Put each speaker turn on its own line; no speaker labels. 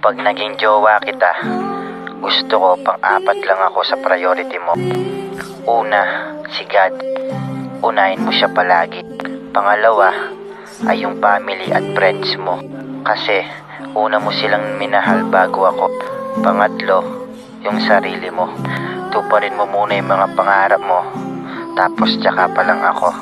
Pag naging jowa kita, gusto ko pang-apat lang ako sa priority mo. Una, si God. Unahin mo siya palagi. Pangalawa, ay yung family at friends mo. Kasi, una mo silang minahal bago ako. Pangatlo, yung sarili mo. Tuparin mo muna yung mga pangarap mo. Tapos tsaka pa lang ako.